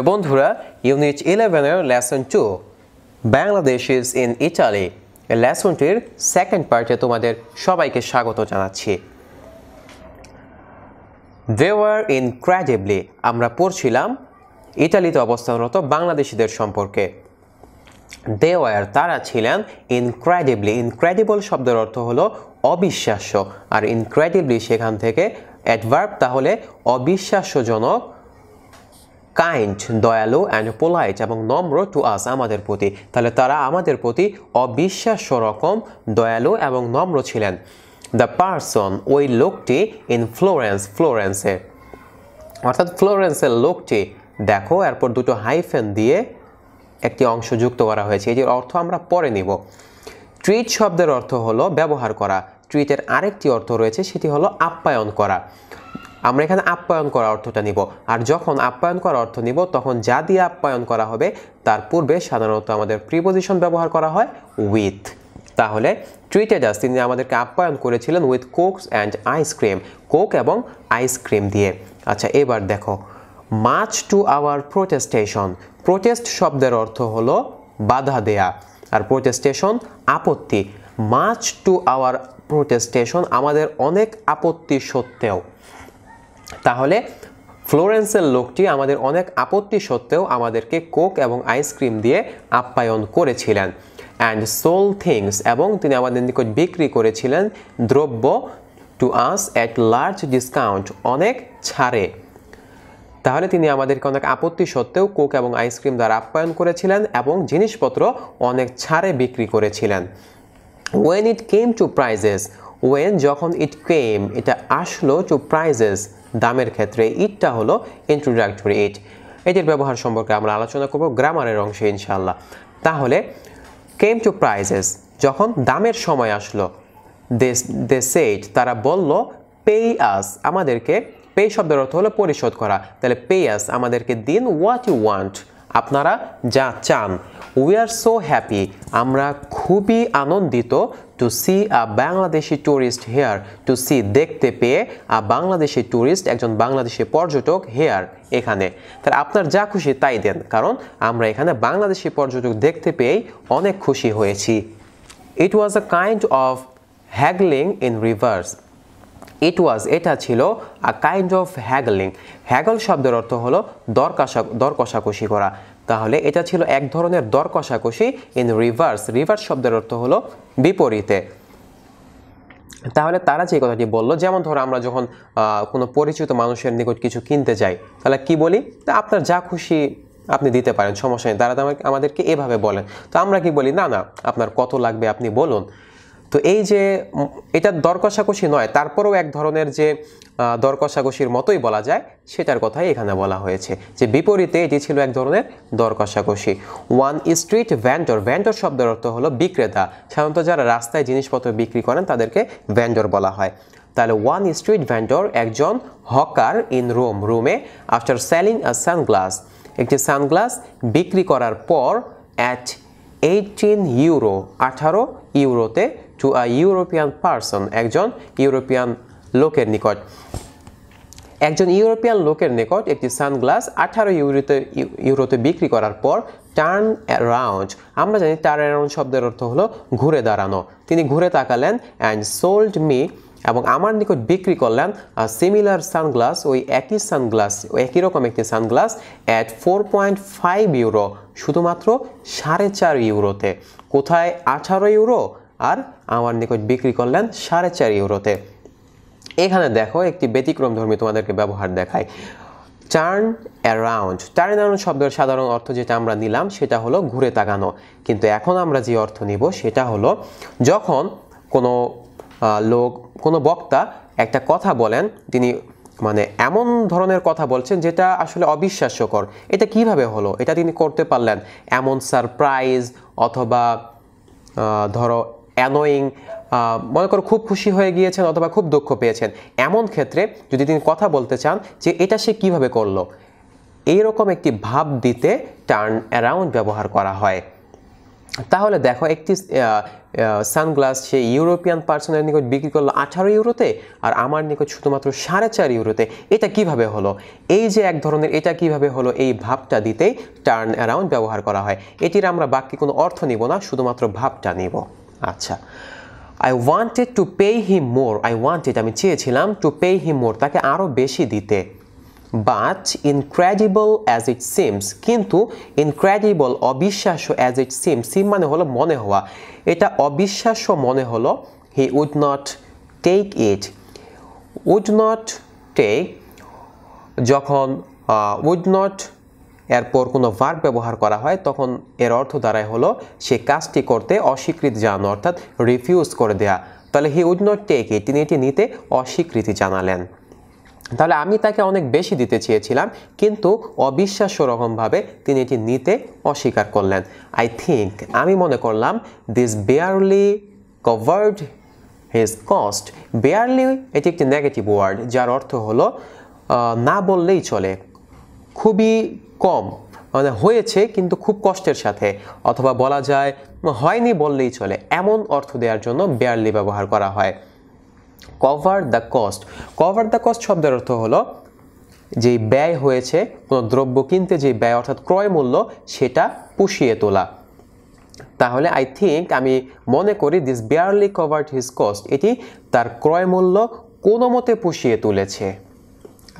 প্রিয় বন্ধুরা ইউনিট ইলেভেনের lesson two Bangladesh is in Italy লেসনটির second পার্টে তোমাদের সবাইকে স্বাগত জানাচ্ছি। দেওয়ার ইনক্রেডিবলি আমরা পড়ছিলাম ইটালিতে অবস্থানরত বাংলাদেশিদের সম্পর্কে। দেওয়ার তারা ছিলেন ইনক্রেডিবলি ইনক্রেডিবল শব্দের অর্থ হলো অবিশ্বাস্য। আর ইনক্রেডিবলি সেখান থেকে অ্যাডভার্ব তাহলে অবিশ্বাস্যজনক কাইন্ড দয়ালু অ্যান্ড পোলাইট এবং নম্র টু আস আমাদের প্রতি। তাহলে তারা আমাদের প্রতি অবিশ্বাস্য রকম, দয়ালু এবং নম্র ছিলেন। দ্য পার্সন ওই লোকটি ইন ফ্লোরেন্স ফ্লোরেন্সে অর্থাৎ ফ্লোরেন্সের লোকটি, দেখো, এরপর দুটো হাইফেন দিয়ে একটি অংশ যুক্ত করা হয়েছে। এটির অর্থ আমরা পরে নিব। ট্রিট শব্দের অর্থ হলো ব্যবহার করা। ট্রিটের আরেকটি অর্থ রয়েছে, সেটি হলো আপ্যায়ন করা। আমরা এখানে আপ্যায়ন করা অর্থটা নিব। আর যখন আপ্যায়ন করা অর্থ নিব, তখন যা দিয়ে আপ্যায়ন করা হবে, তার পূর্বে সাধারণত আমাদের প্রিপোজিশন ব্যবহার করা হয় উইথ তাহলে ট্রিটেড আস তিনি আমাদেরকে আপ্যায়ন করেছিলেন with cokes and ice cream coke এবং আইসক্রিম দিয়ে। আচ্ছা এবার দেখো। Much to our protestation protest শব্দের অর্থ হলো বাধা দেয়া। আর প্রোটেস্টেশন আপত্তি। মাচ টু আওয়ার প্রোটেস্টেশন আমাদের অনেক আপত্তি সত্ত্বেও তাহলে ফ্লোরেন্সের লোকটি আমাদের অনেক আপত্তি সত্ত্বেও আমাদেরকে কোক এবং আইসক্রিম দিয়ে আপ্যায়ন করেছিলেন। অ্যান্ড সোল থিংস এবং তিনি আমাদের নিকট বিক্রি করেছিলেন দ্রব্য to us at large discount অনেক ছাড়ে। তাহলে তিনি আমাদেরকে অনেক আপত্তি সত্ত্বেও কোক এবং আইসক্রিম দ্বারা আপ্যায়ন করেছিলেন এবং জিনিসপত্র অনেক ছাড়ে বিক্রি করেছিলেন। When it came to prices when যখন ইট কেম এটা আসলো টু প্রাইজেস দামের ক্ষেত্রে ইটটা হলো ইন্ট্রোডাক্টরি ইট এটির ব্যবহার সম্পর্কে আমরা আলোচনা করব গ্রামারের অংশে ইনশাল্লাহ তাহলে কেম টু প্রাইজেস যখন দামের সময় আসলো দে সেট তারা বলল পে আস আমাদেরকে পে শব্দের অর্থ হলো পরিশোধ করা। তাহলে পে আস আমাদেরকে দিন হোয়াট ইউ ওয়ান্ট আপনারা যা চান। উই আর সো হ্যাপি আমরা খুবই আনন্দিত to see a Bangladeshi tourist here to see দেখতে পেয়ে আ বাংলাদেশি ট্যুরিস্ট একজন বাংলাদেশি পর্যটক হেয়ার এখানে। তাহলে আপনার যা খুশি তাই দেন, কারণ আমরা এখানে বাংলাদেশি পর্যটক দেখতে পেয়েই অনেক খুশি হয়েছি। It was a kind of haggling in reverse it was এটা ছিল a kind of haggling haggle শব্দের অর্থ হলো দর দর কষাকষি করা। তাহলে এটা ছিল এক ধরনের দর কষাকষি ইন রিভার্স রিভার্স শব্দের অর্থ হলো বিপরীতে। তাহলে তারা যে কথাটি বলল, যেমন ধরো আমরা যখন কোনো পরিচিত মানুষের নিকট কিছু কিনতে যাই, তাহলে কি বলি? তা আপনার যা খুশি আপনি দিতে পারেন, সমস্যা নেই। তারা আমাদেরকে এভাবে বলেন। তো আমরা কি বলি? না না, আপনার কত লাগবে আপনি বলুন। তো এই যে এটা দর কষাকষি নয়, তারপরেও এক ধরনের যে দর কষাকষির মতোই বলা যায়, সেটার কথাই এখানে বলা হয়েছে। যে বিপরীতে এটি ছিল এক ধরনের দর কষাকষি। ওয়ান স্ট্রিট ভ্যান্ডর ভ্যান্ডর শব্দের অর্থ হলো বিক্রেতা। সাধারণত যারা রাস্তায় জিনিসপত্র বিক্রি করেন, তাদেরকে ভ্যান্ডর বলা হয়। তাহলে ওয়ান স্ট্রিট ভ্যান্ডর একজন হকার ইন রোম রুমে আফটার সেলিং আ সানগ্লাস একটি সানগ্লাস বিক্রি করার পর অ্যাট এইটিন ইউরো আঠারো ইউরোতে টু আ ইউরোপিয়ান পারসন একজন ইউরোপিয়ান লোকের নিকট। একজন ইউরোপিয়ান লোকের নিকট একটি সানগ্লাস আঠারো ইউরোতে ইউরোতে বিক্রি করার পর টার্ন অ্যারাউন্ড আমরা জানি টার্ন অ্যারাউন্ড শব্দের অর্থ হলো ঘুরে দাঁড়ানো। তিনি ঘুরে তাকালেন অ্যান্ড সোল্ড মি এবং আমার নিকট বিক্রি করলেন সিমিলার সানগ্লাস, ওই একই সানগ্লাস ওই একই রকম একটি sunglass at four point five euro শুধুমাত্র সাড়ে চার ইউরোতে। কোথায় আঠারো ইউরো? আর আমার নিকট বিক্রি করলেন সাড়ে চার ইউরোতে। এখানে দেখো, একটি ব্যতিক্রম ধর্মী তোমাদেরকে ব্যবহার দেখায়। টার্ন অ্যারাউন্ড টার্ন অ্যারাউন্ড শব্দের সাধারণ অর্থ যেটা আমরা নিলাম, সেটা হলো ঘুরে তাকানো। কিন্তু এখন আমরা যে অর্থ নিব, সেটা হলো যখন কোনো লোক, কোনো বক্তা একটা কথা বলেন, তিনি মানে এমন ধরনের কথা বলছেন যেটা আসলে অবিশ্বাস্যকর। এটা কীভাবে হলো? এটা তিনি করতে পারলেন। এমন সারপ্রাইজ অথবা ধরো অ্যানোয়িং মনে করো খুব খুশি হয়ে গিয়েছেন অথবা খুব দুঃখ পেয়েছেন। এমন ক্ষেত্রে যদি তিনি কথা বলতে চান যে এটা সে কীভাবে করল, এইরকম একটি ভাব দিতে টার্ন অ্যারাউন্ড ব্যবহার করা হয়। তাহলে দেখো একটি সানগ্লাস সে ইউরোপিয়ান পার্সনের নিকট বিক্রি করল আঠারো ইউরোতে আর আমার নিকট শুধুমাত্র সাড়ে চার ইউরোতে। এটা কীভাবে হলো? এই যে এক ধরনের এটা কীভাবে হলো? এই ভাবটা দিতেই টার্ন অ্যারাউন্ড ব্যবহার করা হয়। এটির আমরা বাক্যে কোনো অর্থ নিব না, শুধুমাত্র ভাবটা নিব। আচ্ছা। I wanted to pay him more I wanted আমি চেয়েছিলাম টু পে হিম মোর তাকে আরও বেশি দিতে। But incredible as it seems কিন্তু ইনক্রেডিবল অবিশ্বাস্য অ্যাজ ইট সিম সিম মানে হলো মনে হওয়া। এটা অবিশ্বাস্য মনে হলো he would not take it would not take যখন উড নট এরপর কোনো ভার্ব ব্যবহার করা হয়, তখন এর অর্থ দ্বারাই হলো, সে কাজটি করতে অস্বীকৃতি জানানো, অর্থাৎ রিফিউজ করে দেয়া। তাহলে he would not take it তিনি এটি নিতে অস্বীকৃতি জানালেন। তাহলে আমি তাকে অনেক বেশি দিতে চেয়েছিলাম, কিন্তু অবিশ্বাস্য রকমভাবে তিনি এটি নিতে অস্বীকার করলেন। আই থিঙ্ক আমি মনে করলাম this barely covered his cost barely এটি একটি নেগেটিভ ওয়ার্ড যার অর্থ হলো না বললেই চলে। খুবই কম। মানে হয়েছে কিন্তু খুব কষ্টের সাথে। অথবা বলা যায় হয়নি বললেই চলে। এমন অর্থ দেওয়ার জন্য বেয়ারলি ব্যবহার করা হয়। Cover the cost cover the cost শব্দের অর্থ হলো যেই ব্যয় হয়েছে, কোনো দ্রব্য কিনতে যে ব্যয় অর্থাৎ ক্রয় মূল্য, সেটা পুষিয়ে তোলা। তাহলে আই থিঙ্ক আমি মনে করি this barely covered his cost এটি তার ক্রয় মূল্য কোনো মতে পুষিয়ে তুলেছে।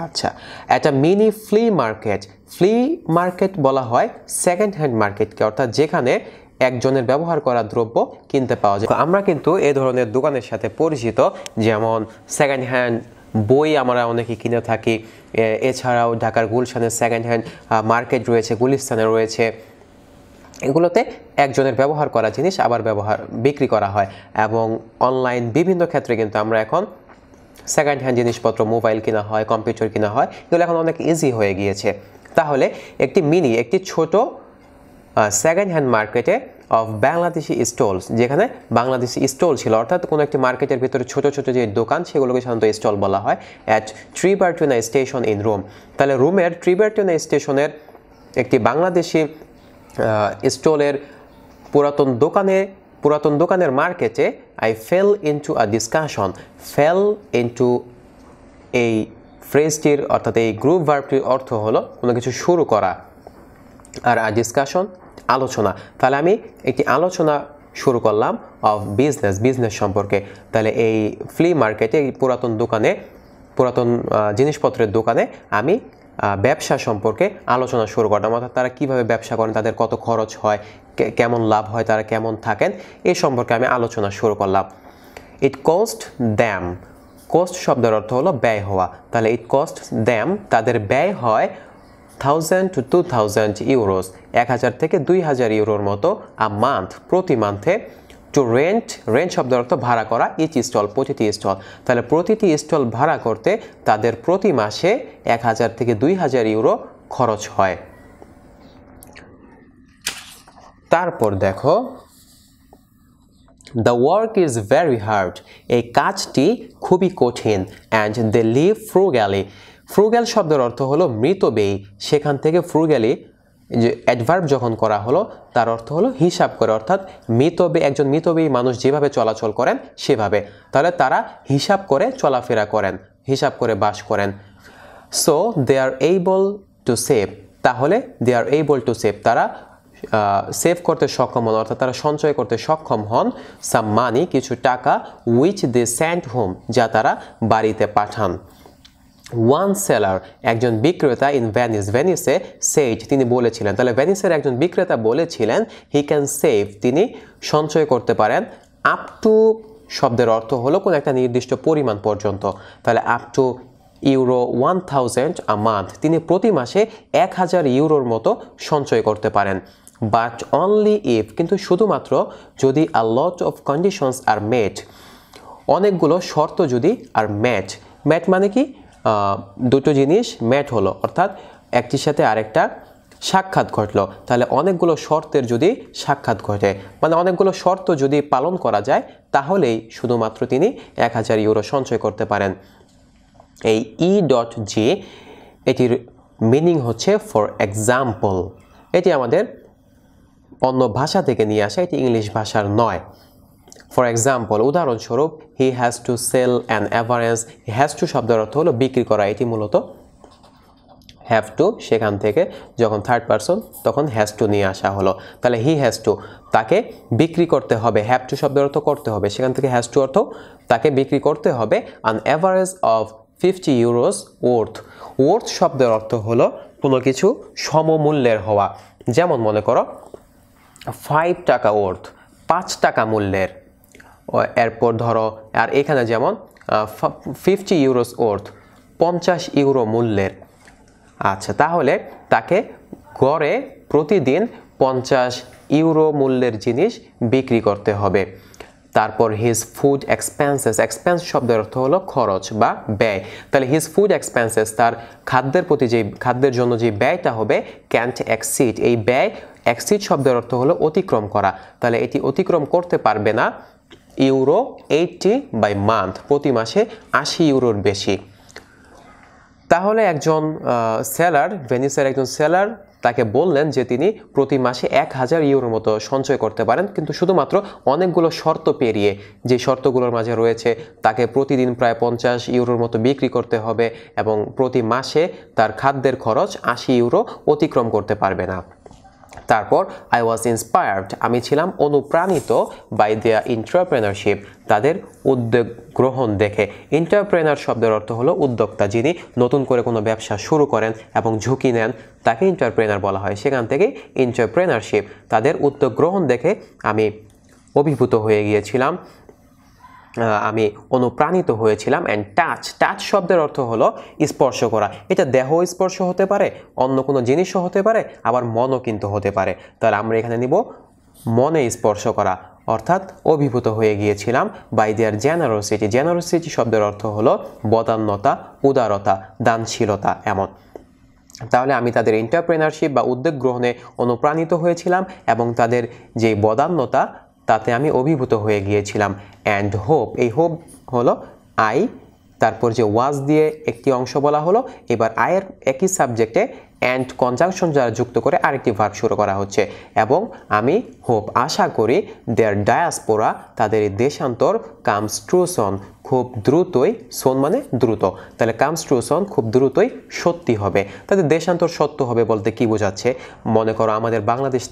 আচ্ছা একটা mini flea market flea market বলা হয় সেকেন্ড হ্যান্ড মার্কেটকে অর্থাৎ যেখানে একজনের ব্যবহার করা দ্রব্য কিনতে পাওয়া যায়। আমরা কিন্তু এ ধরনের দোকানের সাথে পরিচিত, যেমন সেকেন্ড হ্যান্ড বই আমরা অনেকে কিনে থাকি এছাড়াও ঢাকার গুলশানের সেকেন্ড হ্যান্ড মার্কেট রয়েছে, গুলিস্তানে রয়েছে। এগুলোতে একজনের ব্যবহার করা জিনিস আবার ব্যবহার, বিক্রি করা হয়। এবং অনলাইন বিভিন্ন ক্ষেত্রে কিন্তু আমরা এখন সেকেন্ড হ্যান্ড জিনিসপত্র মোবাইল কেনা হয় কম্পিউটার কেনা হয়, এগুলো এখন অনেক ইজি হয়ে গিয়েছে। তাহলে একটি মিনি একটি ছোট সেকেন্ড হ্যান্ড মার্কেটে অফ বাংলাদেশি স্টলস যেখানে বাংলাদেশি স্টল ছিল, অর্থাৎ কোনো একটি মার্কেটের ভিতরে ছোট ছোট যে দোকান, সেগুলোকে সাধারণত স্টল বলা হয় at Tiburtina station in Rome তাহলে রোমের ট্রিবার্টুনা স্টেশনের একটি বাংলাদেশি স্টলের পুরাতন দোকানে পুরাতন দোকানের মার্কেটে I fell into a discussion fell into এই ফ্রেজটির অর্থাৎ এই গ্রুপ ভার্বটির অর্থ হলো কোনো কিছু শুরু করা আর আ ডিসকাশন আলোচনা। তাহলে আমি একটি আলোচনা শুরু করলাম অফ বিজনেস বিজনেস সম্পর্কে। তাহলে এই ফ্লি মার্কেটে এই পুরাতন দোকানে, পুরাতন জিনিসপত্রের দোকানে আমি ব্যবসা সম্পর্কে আলোচনা শুরু করলাম অর্থাৎ তারা কীভাবে ব্যবসা করেন, তাদের কত খরচ হয় কেমন লাভ হয়, তারা কেমন থাকেন, এ সম্পর্কে আমি আলোচনা শুরু করলাম। ইট কস্ট দ্যাম কস্ট শব্দের অর্থ হলো ব্যয় হওয়া। তাহলে ইট কস্ট দ্যাম তাদের ব্যয় হয় thousand to two thousand euros এক হাজার থেকে দুই হাজার ইউরোর মতো আ মান্থ প্রতি মান্থে টু রেন্ট রেন্ট শব্দের অর্থ ভাড়া করা ইচ স্টল প্রতিটি স্টল তাহলে প্রতিটি স্টল ভাড়া করতে তাদের প্রতি মাসে এক হাজার থেকে দুই হাজার ইউরো খরচ হয়। তারপর দেখো the work is very hard এই কাজটি খুবই কঠিন অ্যান্ড দে লিভ ফ্রুগ্যালি ফ্রুগ্যাল শব্দের অর্থ হলো মৃতব্যয়ী সেখান থেকে ফ্রুগ্যালি যে অ্যাডভার্ব যখন করা হলো, তার অর্থ হলো হিসাব করে, অর্থাৎ মৃতব্যয়ী একজন মৃতব্যয়ী মানুষ যেভাবে চলাচল করেন, সেভাবে। তাহলে তারা হিসাব করে চলাফেরা করেন, হিসাব করে বাস করেন। So they are able to save তাহলে they are able to save তারা সেভ করতে সক্ষম হন, অর্থাৎ তারা সঞ্চয় করতে সক্ষম হন সাম মানি কিছু টাকা উইচ দে স্যান্ড হোম যা তারা বাড়িতে পাঠান। ওয়ান সেলার একজন বিক্রেতা ইন ভ্যানিস ভ্যানিসে সেট তিনি বলেছিলেন। তাহলে ভ্যানিসের একজন বিক্রেতা বলেছিলেন হি ক্যান সেভ তিনি সঞ্চয় করতে পারেন আপ টু শব্দের অর্থ হলো কোনো একটা নির্দিষ্ট পরিমাণ পর্যন্ত। তাহলে up to euro one thousand a month তিনি প্রতি মাসে এক হাজার ইউরোর মতো সঞ্চয় করতে পারেন। বাট অনলি ইফ কিন্তু শুধুমাত্র যদি a lot of conditions are met অনেকগুলো শর্ত যদি আর ম্যাচ ম্যাট মানে কি? দুটো জিনিস ম্যাট হলো। অর্থাৎ একটির সাথে আরেকটা সাক্ষাৎ ঘটলো। তাহলে অনেকগুলো শর্তের যদি সাক্ষাৎ ঘটে মানে অনেকগুলো শর্ত যদি পালন করা যায়, তাহলেই শুধুমাত্র তিনি এক হাজার ইউরো সঞ্চয় করতে পারেন। এই ই ডট জে এটির মিনিং হচ্ছে ফর এক্সাম্পল এটি আমাদের অন্য ভাষা থেকে নিয়ে আসা, এটি ইংলিশ ভাষার নয়। ফর এক্সাম্পল উদাহরণস্বরূপ he has to sell an average he has to শব্দের অর্থ হলো বিক্রি করা। এটি মূলত হ্যাভ টু সেখান থেকে যখন থার্ড পারসন তখন হ্যাজ টু নিয়ে আসা হলো। তাহলে হি হ্যাজ টু তাকে বিক্রি করতে হবে। হ্যাভ টু শব্দের অর্থ করতে হবে। সেখান থেকে হ্যাজ টু অর্থ তাকে বিক্রি করতে হবে। An average of fifty euros worth worth শব্দের অর্থ হলো কোনো কিছু সমমূল্যের হওয়া। যেমন মনে করো ফাইভ টাকা ওর্থ পাঁচ টাকা মূল্যের। এরপর ধরো, আর এখানে যেমন ফিফটি ইউরোস ওর্থ পঞ্চাশ ইউরো মূল্যের। আচ্ছা তাহলে তাকে গড়ে প্রতিদিন পঞ্চাশ ইউরো মূল্যের জিনিস বিক্রি করতে হবে। তারপর হিজ ফুড এক্সপেন্সেস এক্সপেন্স শব্দের অর্থ হলো খরচ বা ব্যয়। তাহলে হিজ ফুড এক্সপেন্সেস তার খাদ্যের প্রতি যে, খাদ্যের জন্য যে ব্যয়টা হবে ক্যান্ট এক্সিড এই ব্যয় এক্সিড শব্দের অর্থ হলো অতিক্রম করা। তাহলে এটি অতিক্রম করতে পারবে না। ইউরো এইটটি বাই মান্থ, প্রতি মাসে আশি ইউরোর বেশি। তাহলে একজন সেলার, ভেনিসের একজন সেলার তাকে বললেন যে তিনি প্রতি মাসে এক হাজার ইউরোর মতো সঞ্চয় করতে পারেন, কিন্তু শুধুমাত্র অনেকগুলো শর্ত পেরিয়ে, যে শর্তগুলোর মাঝে রয়েছে তাকে প্রতিদিন প্রায় পঞ্চাশ ইউরোর মতো বিক্রি করতে হবে এবং প্রতি মাসে তার খাদ্যের খরচ আশি ইউরো অতিক্রম করতে পারবে না। তারপর আই ওয়াজ ইন্সপায়ার্ড আমি ছিলাম অনুপ্রাণিত বাই দেয়া ইন্টারপ্রেনারশিপ তাদের উদ্যোগ গ্রহণ দেখে। ইন্টারপ্রেনার শব্দের অর্থ হলো উদ্যোক্তা, যিনি নতুন করে কোনো ব্যবসা শুরু করেন এবং ঝুঁকি নেন, তাকে ইন্টারপ্রেনার বলা হয়। সেখান থেকে ইন্টারপ্রেনারশিপ তাদের উদ্যোগ গ্রহণ দেখে আমি অভিভূত হয়ে গিয়েছিলাম। আমি অনুপ্রাণিত হয়েছিলাম অ্যান্ড টাচ টাচ শব্দের অর্থ হলো স্পর্শ করা। এটা দেহ স্পর্শ হতে পারে, অন্য কোনো জিনিসও হতে পারে, আবার মনও কিন্তু হতে পারে। তাহলে আমরা এখানে নিব মনে স্পর্শ করা। অর্থাৎ অভিভূত হয়ে গিয়েছিলাম বাই দেয়ার জেনারোসিটি জেনারোসিটি শব্দের অর্থ হলো বদান্যতা, উদারতা, দানশীলতা এমন। তাহলে আমি তাদের এন্টারপ্রেনারশিপ বা উদ্যোগ গ্রহণে অনুপ্রাণিত হয়েছিলাম এবং তাদের যে বদান্যতা তাতে আমি অভিভূত হয়ে গিয়েছিলাম। অ্যান্ড হোপ এই হোপ হলো আই তারপর যে ওয়াজ দিয়ে একটি অংশ বলা হলো, এবার আয়ের একই সাবজেক্টে অ্যান্ড কনজাংশন যারা যুক্ত করে আরেকটি ভার্ব শুরু করা হচ্ছে। এবং আমি হোপ আশা করি দেয়ার ডায়াসপোরা তাদের দেশান্তর কামস ট্রুসন খুব দ্রুতই সোন মানে দ্রুত। তাহলে কামস ট্রুসন খুব দ্রুতই সত্যি হবে। তাদের দেশান্তর সত্য হবে বলতে কি বোঝাচ্ছে? মনে করো আমাদের বাংলাদেশ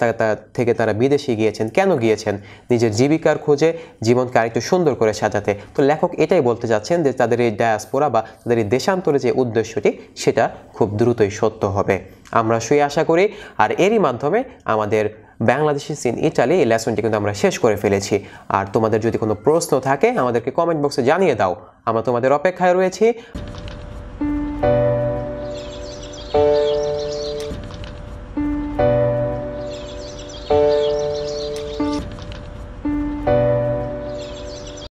থেকে তারা বিদেশে গিয়েছেন, কেন গিয়েছেন? নিজের জীবিকার খোঁজে জীবনকে আরেকটু সুন্দর করে সাজাতে। তো লেখক এটাই বলতে যাচ্ছেন যে তাদের এই ডায়াসপোরা বা তাদের এই দেশান্তরে যে উদ্দেশ্যটি, সেটা খুব দ্রুতই সত্য হবে। আমরা সেই আশা করি, আর এরই মাধ্যমে আমাদের বাংলাদেশি সিন ইটালি, এই লেসনটি কিন্তু আমরা শেষ করে ফেলেছি। আর তোমাদের যদি কোনো প্রশ্ন থাকে, আমাদেরকে কমেন্ট বক্সে জানিয়ে দাও। আমরা তোমাদের অপেক্ষায় রয়েছি।